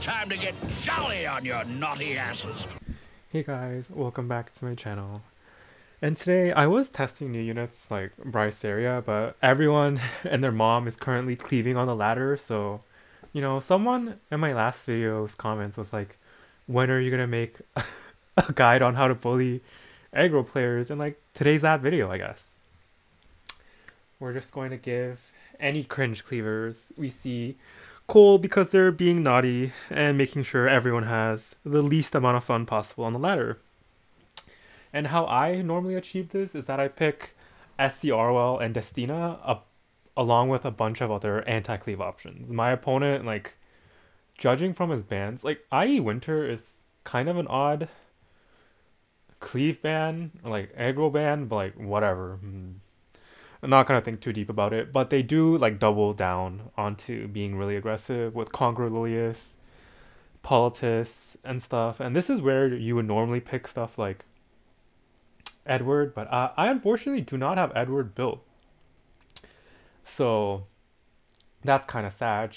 time to get jolly on your naughty asses. Hey guys, welcome back to my channel. And today I was testing new units like Briseria, but everyone and their mom is currently cleaving on the ladder, so you know, someone in my last video's comments was like, when are you gonna make a guide on how to bully aggro players? And like today's that video, I guess. We're just going to give any cringe cleavers we see cool because they're being naughty and making sure everyone has the least amount of fun possible on the ladder. And how I normally achieve this is that I pick SC Arowell and Destina up along with a bunch of other anti-cleave options. My opponent, like judging from his bans, like IE Winter is kind of an odd cleave ban, like aggro ban, but like whatever. Mm. I'm not gonna think too deep about it, but they do like double down onto being really aggressive with Conqueror Lilias, Politis, and stuff. And this is where you would normally pick stuff like Edward, but uh, I unfortunately do not have Edward built. So that's kind of sad.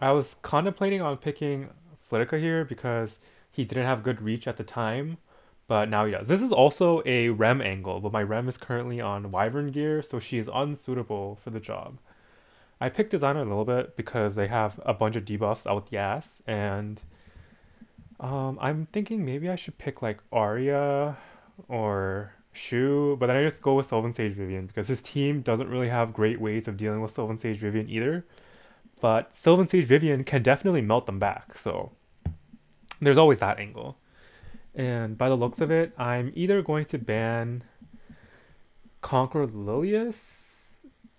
I was contemplating on picking Flitica here because he didn't have good reach at the time but now he does. This is also a Rem angle, but my Rem is currently on Wyvern gear, so she is unsuitable for the job. I picked Designer Lilibet because they have a bunch of debuffs out the ass, and um, I'm thinking maybe I should pick like Aria or Shu, but then I just go with Sylvan Sage Vivian because his team doesn't really have great ways of dealing with Sylvan Sage Vivian either. But Sylvan Sage Vivian can definitely melt them back, so there's always that angle. And by the looks of it, I'm either going to ban Conqueror Lilias,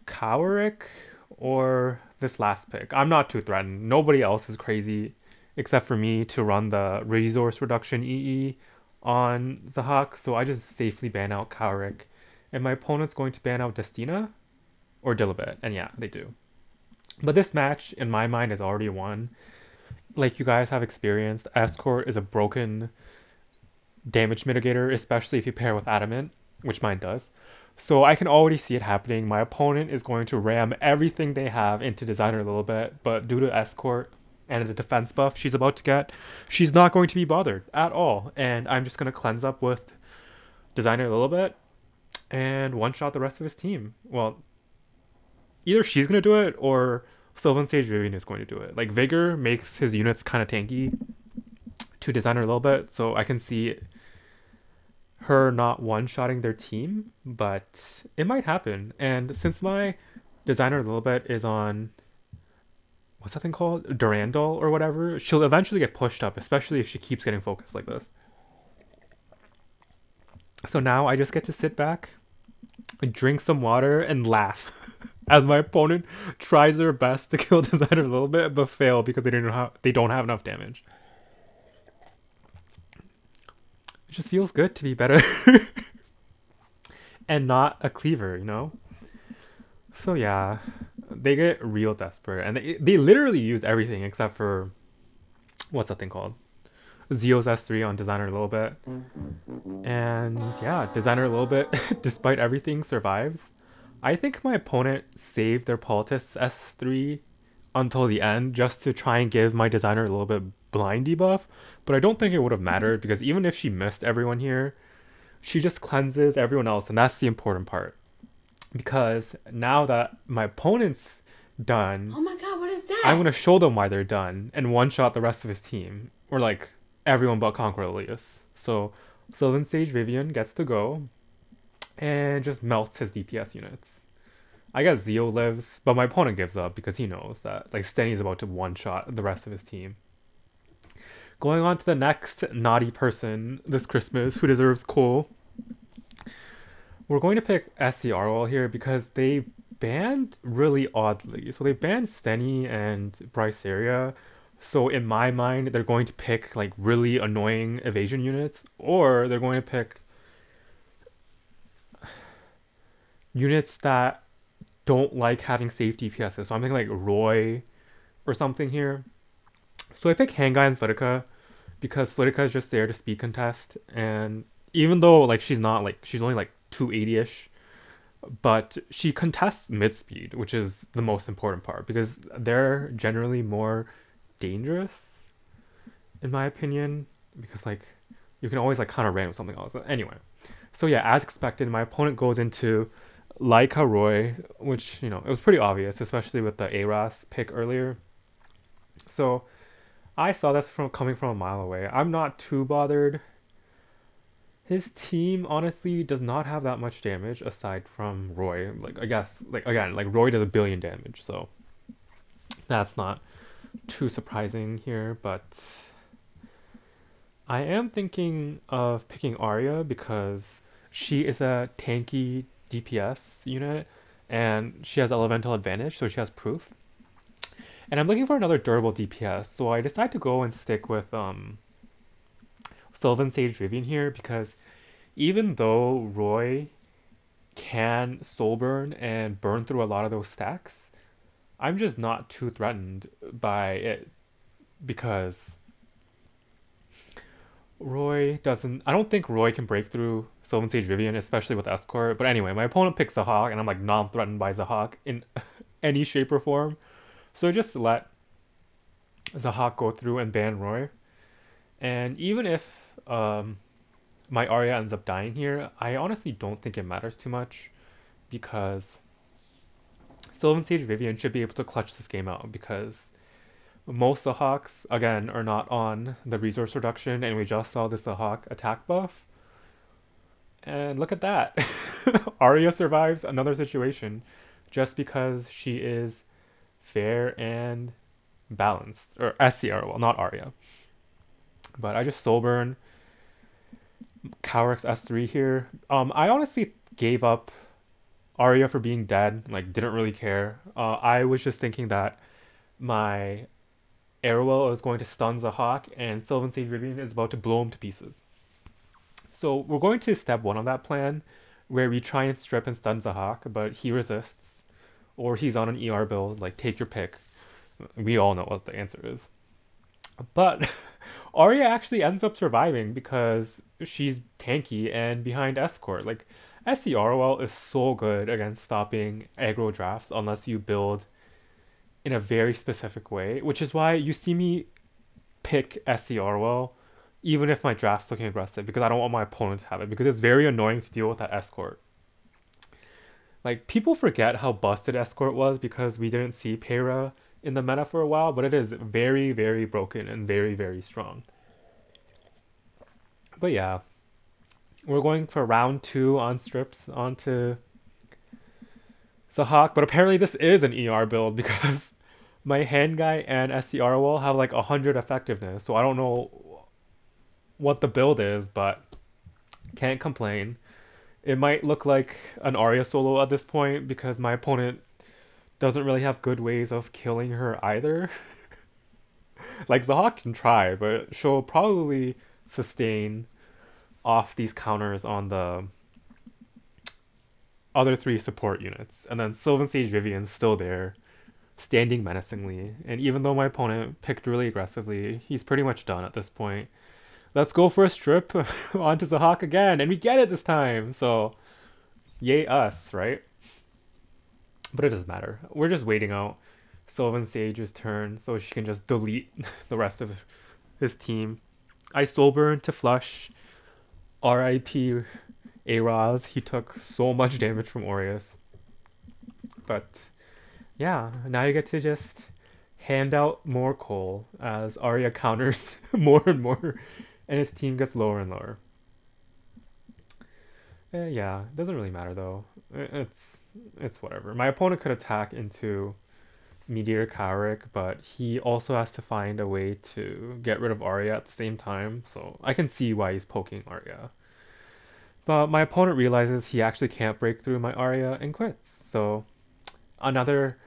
Coweric, or this last pick. I'm not too threatened. Nobody else is crazy except for me to run the resource reduction EE on Zahhak, so I just safely ban out Coweric. And my opponent's going to ban out Destina or Dilibet, and yeah, they do. But this match, in my mind, is already won. Like you guys have experienced, Escort is a broken damage mitigator, especially if you pair with Adamant, which mine does. So I can already see it happening. My opponent is going to ram everything they have into Designer Lilibet, but due to Escort and the defense buff she's about to get, she's not going to be bothered at all. And I'm just going to cleanse up with Designer Lilibet and one-shot the rest of his team. Well, either she's going to do it or Sylvan Sage Vivian is going to do it. Like, Vigor makes his units kind of tanky to Designer Lilibet, so I can see her not one-shotting their team, but it might happen. And since my Designer Lilibet is on what's that thing called? Durandal or whatever, she'll eventually get pushed up, especially if she keeps getting focused like this. So now I just get to sit back, drink some water, and laugh as my opponent tries their best to kill Designer Lilibet, but fail because they don't have they don't have enough damage. It just feels good to be better and not a cleaver, you know? So yeah, they get real desperate and they, they literally use everything except for what's that thing called? Zeos S3 on Designer Lilibet. And yeah, Designer Lilibet, despite everything, survives. I think my opponent saved their Politis S3 until the end just to try and give my Designer Lilibet blind debuff, but I don't think it would have mattered mm-hmm. because even if she missed everyone here, she just cleanses everyone else, and that's the important part. Because now that my opponent's done, oh my god, what is that? I'm gonna show them why they're done and one shot the rest of his team, or like everyone but Conqueror Lilias. So Sylvan Sage Vivian gets to go and just melts his DPS units. I guess Zeo lives, but my opponent gives up because he knows that like Stenny is about to one shot the rest of his team. Going on to the next naughty person this Christmas who deserves cool. We're going to pick SC Arowell here because they banned really oddly. So they banned Stenny and Briseria. So in my mind, they're going to pick like really annoying evasion units, or they're going to pick units that don't like having safe DPSs. So I'm thinking like Roy or something here. So I pick Hangai and Flitica because Flitica is just there to speed contest. And even though like she's not like she's only like 280-ish, but she contests mid speed, which is the most important part because they're generally more dangerous, in my opinion, because like you can always like counter ran with something else. Anyway, so yeah, as expected, my opponent goes into Laika Roy, which you know it was pretty obvious, especially with the Aras pick earlier. So I saw this from coming from a mile away. I'm not too bothered. His team honestly does not have that much damage aside from Roy. Like I guess like again, like Roy does a billion damage, so that's not too surprising here, but I am thinking of picking Aria because she is a tanky DPS unit and she has elemental advantage, so she has proof. And I'm looking for another durable DPS, so I decided to go and stick with um Sylvan Sage Vivian here because even though Roy can soul burn and burn through a lot of those stacks, I'm just not too threatened by it because Roy doesn't. I don't think Roy can break through Sylvan Sage Vivian, especially with Escort. But anyway, my opponent picks Zahhak, and I'm like non threatened by Zahhak in any shape or form. So just let Zahhak go through and ban Roy. And even if um, my Aria ends up dying here, I honestly don't think it matters too much because Sylvan Sage Vivian should be able to clutch this game out because most Zahhaks, again, are not on the resource reduction, and we just saw this Zahhak attack buff. And look at that. Aria survives another situation just because she is fair and balanced. Or SCR, well, not aria But I just soul burn Cowrex S3 here. Um, I honestly gave up Aria for being dead, like, didn't really care. Uh, I was just thinking that my Arowell is going to stun Zahhak, and Sylvan Sage Vivian is about to blow him to pieces. So we're going to step one of that plan, where we try and strip and stun Zahhak, but he resists, or he's on an ER build, like take your pick. We all know what the answer is. But Aria actually ends up surviving because she's tanky and behind Escort. Like, SCROL is so good against stopping aggro drafts unless you build in a very specific way, which is why you see me pick SC Arowell, even if my draft's looking aggressive, because I don't want my opponent to have it, because it's very annoying to deal with that escort. Like, people forget how busted escort was because we didn't see Peira in the meta for a while, but it is very, very broken and very, very strong. But yeah, we're going for round two on strips onto Zahhak, but apparently this is an ER build because my hand guy and SC Arowell have like 100 effectiveness, so I don't know what the build is, but can't complain. It might look like an Aria solo at this point because my opponent doesn't really have good ways of killing her either. like Zahhak can try, but she'll probably sustain off these counters on the other three support units. And then Sylvan Sage Vivian's still there, standing menacingly. And even though my opponent picked really aggressively, he's pretty much done at this point. Let's go for a strip onto the hawk again, and we get it this time. So, yay us, right? But it doesn't matter. We're just waiting out Sylvan Sage's turn so she can just delete the rest of his team. I soul burn to flush. R.I.P. Araz. He took so much damage from Aureus. But yeah, now you get to just hand out more coal as Aria counters more and more and his team gets lower and lower. Uh, yeah, doesn't really matter though. It's it's whatever. My opponent could attack into Meteor Cowric, but he also has to find a way to get rid of Aria at the same time, so I can see why he's poking Aria. But my opponent realizes he actually can't break through my Aria and quits. So another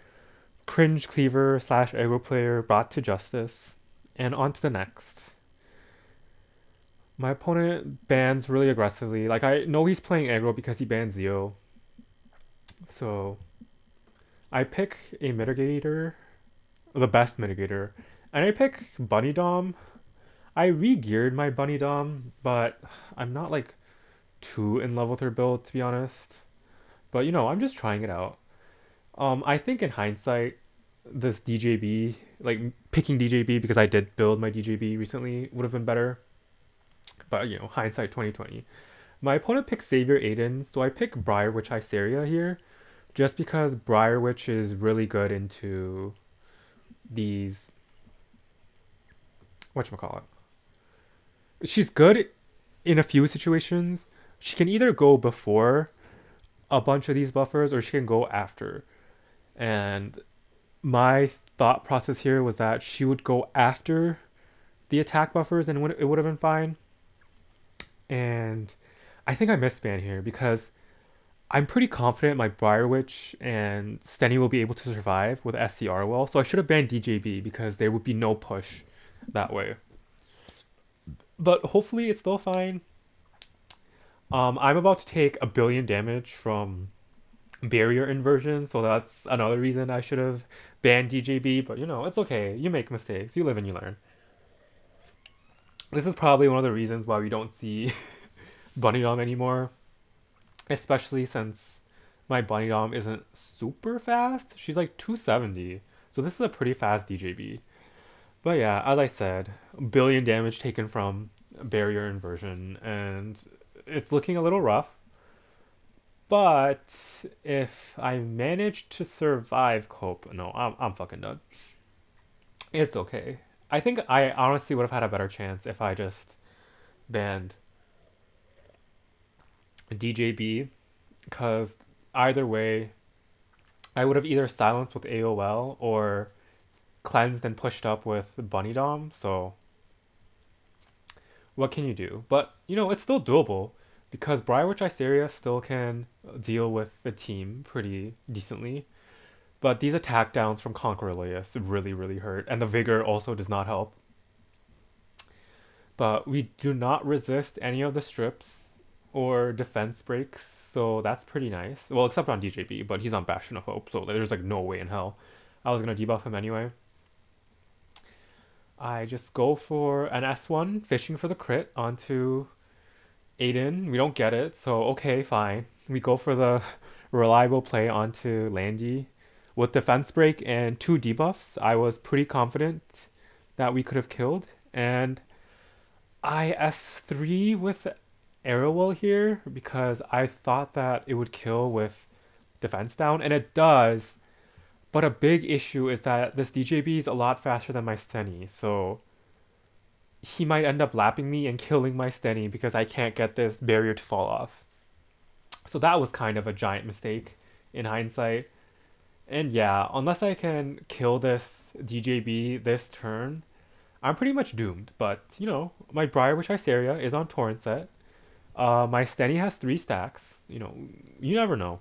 cringe cleaver slash aggro player brought to justice. And on to the next. My opponent bans really aggressively. Like I know he's playing aggro because he bans Zio. So I pick a mitigator, the best mitigator, and I pick Bunny Dom. I re-geared my Bunny Dom, but I'm not like too in love with her build to be honest. But you know, I'm just trying it out. Um, I think in hindsight, this DJB, like picking DJB because I did build my DJB recently would have been better. But you know, hindsight 2020. My opponent picked Savior Aiden, so I pick Briarwitch Iseria here, just because Briarwitch is really good into these. Whatchamacallit? She's good in a few situations. She can either go before a bunch of these buffers or she can go after. And my thought process here was that she would go after the attack buffers and it would have been fine. And I think I misspanned here because I'm pretty confident my Briarwitch and Stenny will be able to survive with SC Arowell. So I should have banned DJB because there would be no push that way. But hopefully it's still fine. Um, I'm about to take a billion damage from barrier inversion, so that's another reason I should have banned DJB, but you know, it's okay. You make mistakes, you live and you learn. This is probably one of the reasons why we don't see Bunny Dom anymore, especially since my Bunny Dom isn't super fast. She's like 270, so this is a pretty fast DJB. But yeah, as I said, billion damage taken from barrier inversion, and it's looking a little rough. But if I manage to survive cope, no, I'm I'm fucking done. It's okay. I think I honestly would have had a better chance if I just banned DJB, because either way, I would have either silenced with AOL or cleansed and pushed up with Bunny Dom. So what can you do? But you know, it's still doable because Briarwitch Iseria still can deal with the team pretty decently. But these attack downs from Conquer Lilias really, really hurt, and the Vigor also does not help. But we do not resist any of the strips or defense breaks, so that's pretty nice. Well, except on DJB, but he's on Bastion of Hope, so there's like no way in hell I was gonna debuff him anyway. I just go for an S1, fishing for the crit onto Aiden. We don't get it, so okay, fine. We go for the reliable play onto Landy. With defense break and two debuffs, I was pretty confident that we could have killed. And I S3 with Arowell here because I thought that it would kill with defense down, and it does. But a big issue is that this DJB is a lot faster than my Stenny, so he might end up lapping me and killing my Stenny because I can't get this barrier to fall off. So that was kind of a giant mistake in hindsight. And yeah, unless I can kill this DJB this turn, I'm pretty much doomed. But, you know, my Briarwitch Iseria is on Torrent set. Uh, my Stenny has three stacks. You know, you never know.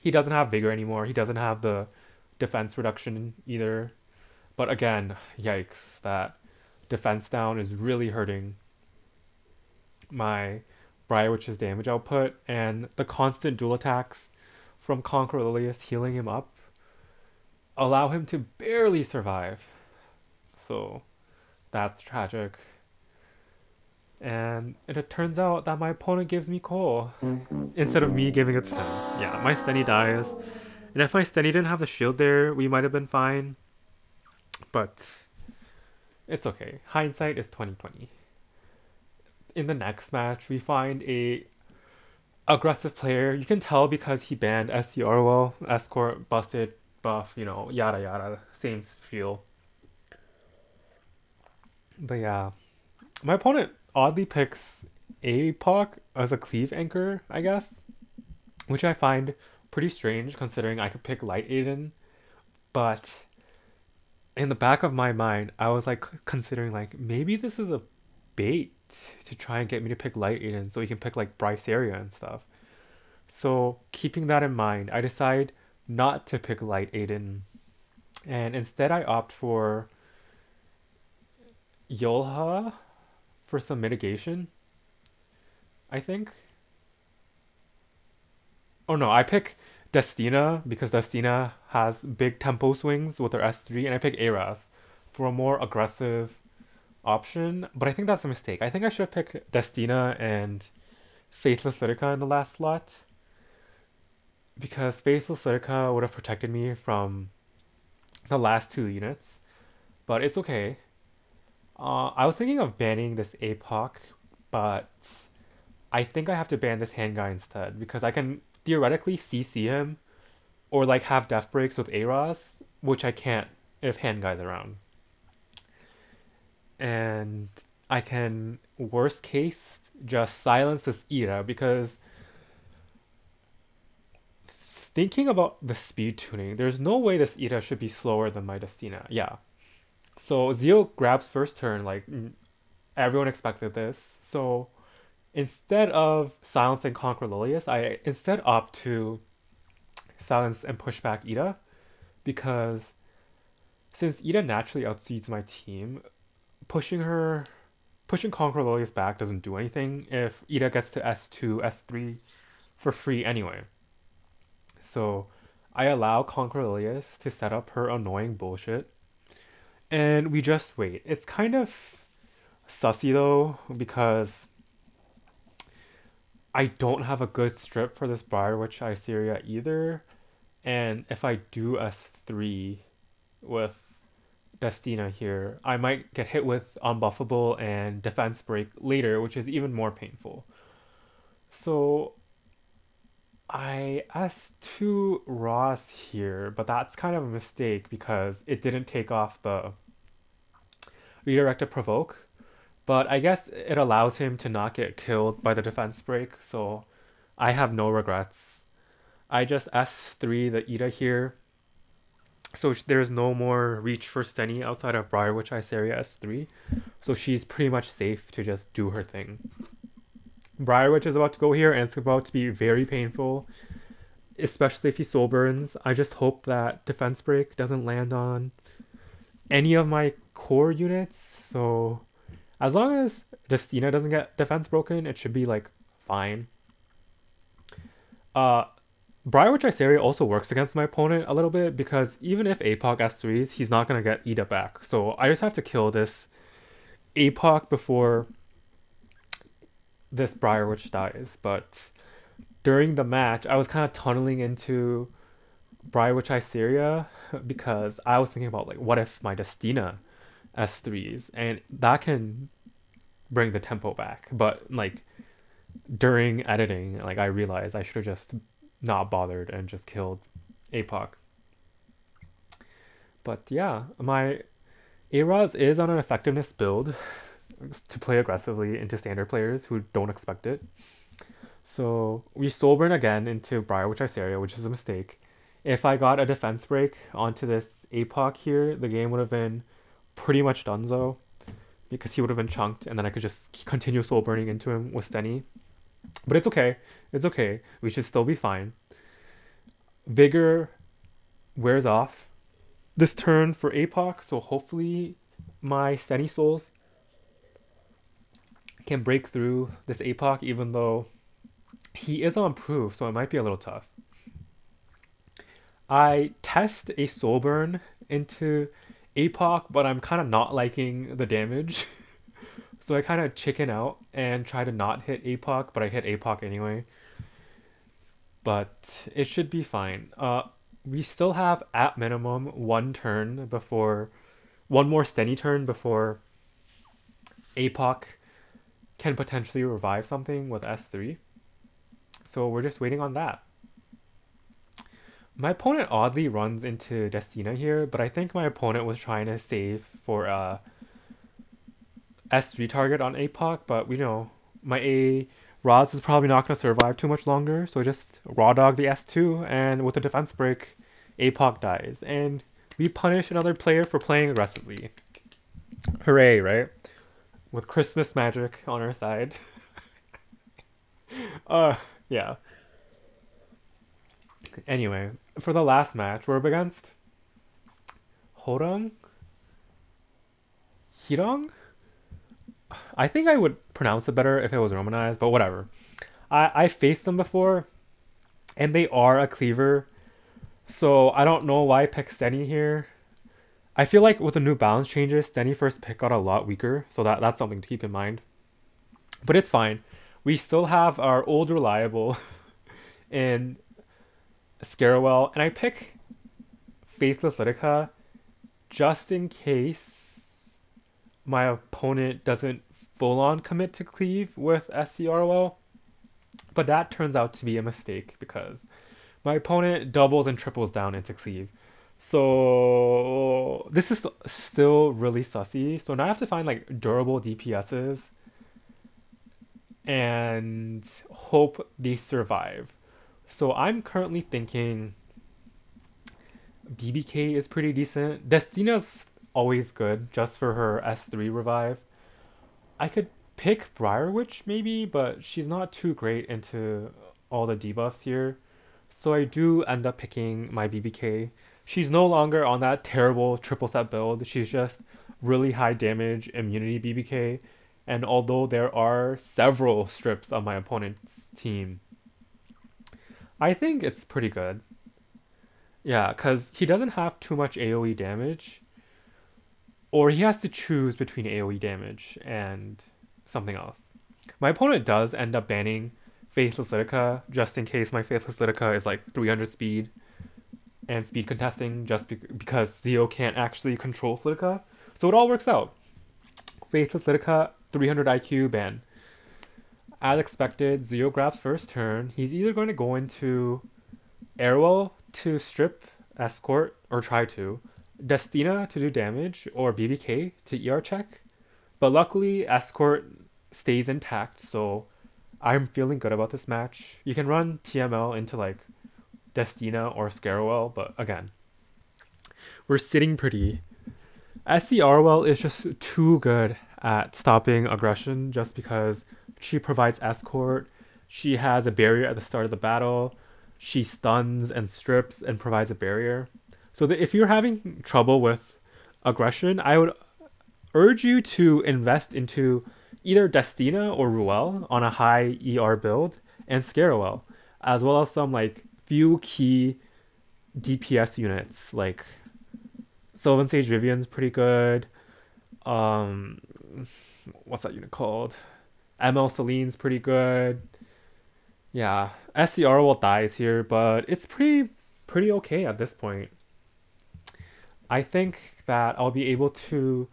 He doesn't have Vigor anymore. He doesn't have the defense reduction either. But again, yikes, that defense down is really hurting my Briarwitch's damage output, and the constant dual attacks from Conquer Lilias healing him up allow him to barely survive. So that's tragic. And it turns out that my opponent gives me coal instead of me giving it to him. Yeah, my Stenny dies. And if my Stenny didn't have the shield there, we might have been fine. But it's okay. Hindsight is 2020. In the next match, we find a aggressive player. You can tell because he banned well, escort, busted, buff, you know, yada yada. Same feel. But yeah. My opponent oddly picks APOC as a cleave anchor, I guess. Which I find pretty strange considering I could pick Light Aiden, but in the back of my mind, I was like considering like maybe this is a bait to try and get me to pick Light Aiden so he can pick like Briseria and stuff. So keeping that in mind, I decide not to pick Light Aiden, and instead I opt for Yulha for some mitigation. I think. Oh no, I pick Destina because Destina has big tempo swings with her S3, and I pick Aras for a more aggressive option. But I think that's a mistake. I think I should have picked Destina and Faithless Lidica in the last slot because Faithless Lidica would have protected me from the last two units, but it's okay. Uh, I was thinking of banning this APOC, but I think I have to ban this hand guy instead because I can theoretically CC him or like have death breaks with Aras, which I can't if hand guy's around. And I can worst case just silence this Ira because thinking about the speed tuning, there's no way this Ira should be slower than my Destina. Yeah. So Zio grabs first turn, like everyone expected this. So instead of silencing Conquer Lilias, I instead opt to silence and push back Ida because since Ida naturally outspeeds my team, pushing her pushing Conquer Lilias back doesn't do anything if Ida gets to S2, S3 for free anyway. So I allow Conquer Lilias to set up her annoying bullshit. And we just wait. It's kind of sussy though, because I don't have a good strip for this Briarwitch Iseria either. And if I do S3 with Destina here, I might get hit with unbuffable and defense break later, which is even more painful. So I S2 Ross here, but that's kind of a mistake because it didn't take off the redirected provoke. But I guess it allows him to not get killed by the defense break, so I have no regrets. I just S3 the Ida here. So there's no more reach for Steny outside of Briarwitch Iseria S3. So she's pretty much safe to just do her thing. Briarwitch is about to go here and it's about to be very painful, especially if he soul burns. I just hope that defense break doesn't land on any of my core units. So as long as Destina doesn't get defense broken, it should be like fine. Uh Briarwitch Iseria also works against my opponent a little bit because even if APOC S3s, he's not gonna get Ida back. So I just have to kill this APOC before this Briarwitch dies. But during the match, I was kind of tunneling into Briarwitch Iceria because I was thinking about like what if my Destina S3s and that can bring the tempo back. But like during editing, like I realized I should have just not bothered and just killed APOC. But yeah, my Aras is on an effectiveness build to play aggressively into standard players who don't expect it. So we Soulburn again into Briarwitch Iseria, which is a mistake. If I got a defense break onto this APOC here, the game would have been pretty much done so because he would have been chunked and then I could just continue soul burning into him with Steny. But it's okay. It's okay. We should still be fine. Vigor wears off this turn for APOC, so hopefully my Steny Souls can break through this APOC even though he is on proof, so it might be a little tough. I test a soul burn into APOC, but I'm kind of not liking the damage. so I kind of chicken out and try to not hit APOC, but I hit APOC anyway. But it should be fine. Uh, we still have at minimum one turn before, one more Steny turn before APOC can potentially revive something with S3. So we're just waiting on that. My opponent oddly runs into Destina here, but I think my opponent was trying to save for a S3 target on APOC, but we know my A Roz is probably not going to survive too much longer, so just raw dog the S2, and with a defense break, APOC dies. And we punish another player for playing aggressively. Hooray, right? With Christmas magic on our side. uh, yeah. Anyway, for the last match, we're up against Horang? Hirang? I think I would pronounce it better if it was romanized, but whatever. I, I faced them before, and they are a cleaver, so I don't know why I picked Steny here. I feel like with the new balance changes, Steny first pick got a lot weaker, so that, that's something to keep in mind. But it's fine. We still have our old reliable in SC Arowell, and I pick Faithless Lidica just in case my opponent doesn't full on commit to cleave with SCROL. But that turns out to be a mistake because my opponent doubles and triples down into cleave. So this is still really sussy. So now I have to find like durable DPSs and hope they survive. So I'm currently thinking BBK is pretty decent. Destina's always good just for her S3 revive. I could pick Briar Witch maybe, but she's not too great into all the debuffs here. So I do end up picking my BBK. She's no longer on that terrible triple set build. She's just really high damage immunity BBK. And although there are several strips on my opponent's team, I think it's pretty good. Yeah, because he doesn't have too much AoE damage. Or he has to choose between AoE damage and something else. My opponent does end up banning Faithless Lidica just in case my Faithless Lidica is like 300 speed and speed contesting just be- because Zio can't actually control Lidica. So it all works out. Faithless Lidica, 300 IQ ban. As expected, Zio grabs first turn. He's either going to go into Airwell to strip Escort or try to, Destina to do damage, or BBK to ER check. But luckily, Escort stays intact, so I'm feeling good about this match. You can run TML into like Destina or SC Arowell, but again, we're sitting pretty. SC Arowell is just too good at stopping aggression just because she provides escort. She has a barrier at the start of the battle. She stuns and strips and provides a barrier. So that if you're having trouble with aggression, I would urge you to invest into either Destina or Ruele on a high ER build and SC Arowell, as well as some like few key DPS units like Sylvan Sage Vivian's pretty good. Um, what's that unit called? ML Celine's pretty good. Yeah, SC Arowell dies here, but it's pretty pretty okay at this point. I think that I'll be able to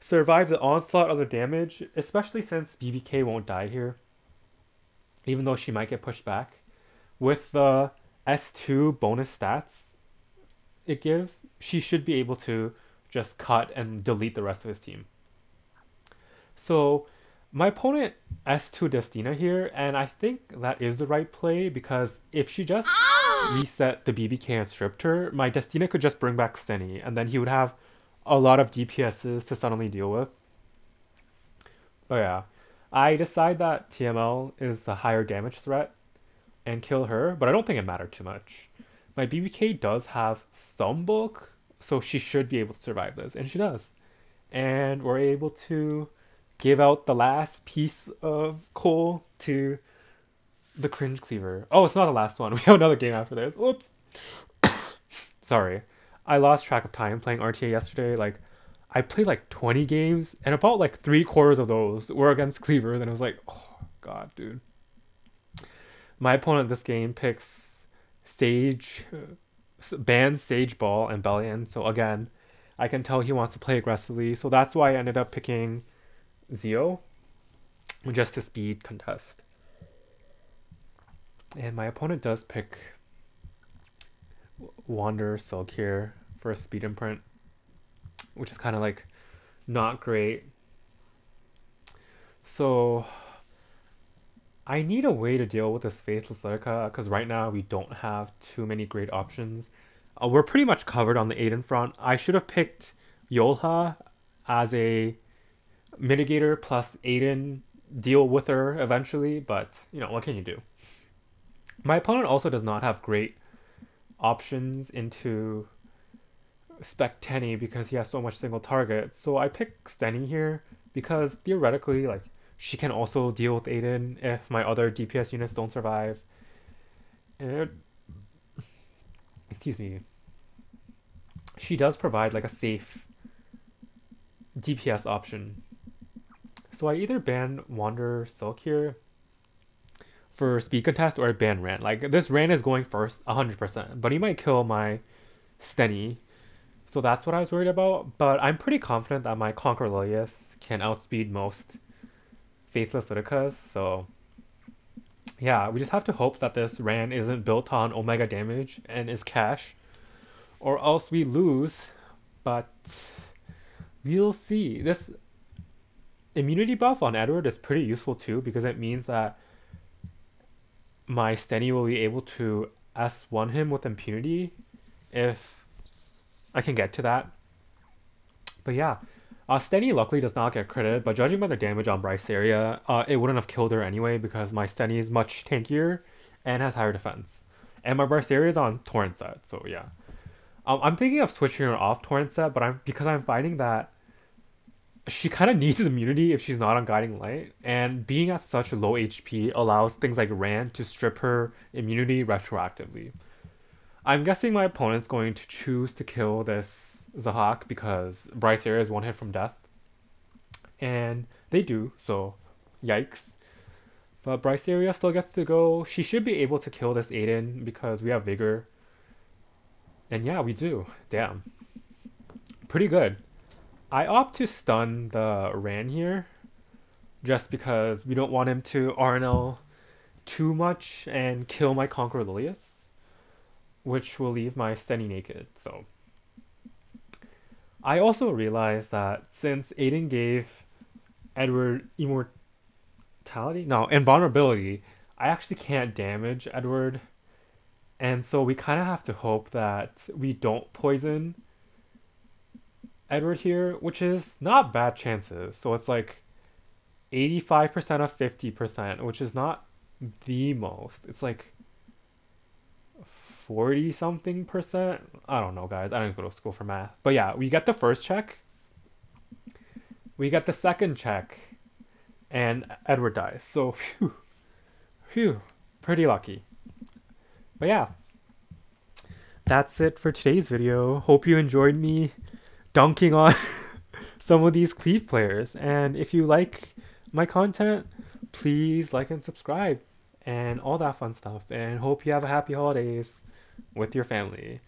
survive the onslaught of the damage, especially since BBK won't die here. Even though she might get pushed back. With the S2 bonus stats it gives, she should be able to just cut and delete the rest of his team. So my opponent S2 Destina here, and I think that is the right play because if she just reset the BBK and stripped her, my Destina could just bring back Stenny, and then he would have a lot of DPSs to suddenly deal with. But yeah, I decide that TML is the higher damage threat and kill her, but I don't think it mattered too much. My BBK does have some bulk, so she should be able to survive this, and she does. And we're able to give out the last piece of coal to the cringe cleaver. Oh, it's not the last one. We have another game after this. Oops. Sorry. I lost track of time playing RTA yesterday. Like, I played like 20 games, and about like three quarters of those were against Cleaver. Then I was like, oh, God, dude. My opponent this game picks Sage, bans Sage Baal and Bellion. So again, I can tell he wants to play aggressively. So that's why I ended up picking Zio, just to speed contest. And my opponent does pick Wander Silk here for a speed imprint, which is kind of like not great. So I need a way to deal with this Faithless Lidica because right now we don't have too many great options. Uh, we're pretty much covered on the Aiden front. I should have picked Yulha as a mitigator plus Aiden deal with her eventually, but you know, what can you do? My opponent also does not have great options into Spec Tenny because he has so much single target. So I pick Stenny here because theoretically, like, she can also deal with Aiden if my other DPS units don't survive. And excuse me. She does provide like a safe DPS option so I either ban Wander Silk here for speed contest or I ban Ran. Like this Ran is going first 100%, but he might kill my Stenny. So that's what I was worried about. But I'm pretty confident that my Conquer Lilias can outspeed most Faithless Lidicas. So yeah, we just have to hope that this Ran isn't built on Omega damage and is cash. Or else we lose. But we'll see. This immunity buff on Edward is pretty useful too because it means that my Steny will be able to S1 him with impunity if I can get to that. But yeah, uh, Steny luckily does not get credited, but judging by the damage on Briseria, uh, it wouldn't have killed her anyway because my Steny is much tankier and has higher defense. And my Briseria is on Torrent set, so yeah. Um, I'm thinking of switching her off Torrent set, but I'm because I'm finding that she kind of needs immunity if she's not on Guiding Light, and being at such a low HP allows things like Ran to strip her immunity retroactively. I'm guessing my opponent's going to choose to kill this Zahhak because Briseria is one hit from death. And they do, so yikes. But Briseria still gets to go. She should be able to kill this Aiden because we have Vigor. And yeah, we do. Damn. Pretty good. I opt to stun the Ran here just because we don't want him to RNL too much and kill my Conqueror Lilias, which will leave my Steny naked. So I also realized that since Aiden gave Edward immortality, no, invulnerability, I actually can't damage Edward. And so we kind of have to hope that we don't poison Edward here, which is not bad chances. So it's like 85% of 50%, which is not the most. It's like 40 something percent. I don't know, guys. I didn't go to school for math. But yeah, we get the first check. We get the second check. And Edward dies. So, phew. Phew. Pretty lucky. But yeah. That's it for today's video. Hope you enjoyed me dunking on some of these Cleave players. And if you like my content, please like and subscribe and all that fun stuff. And hope you have a happy holidays with your family.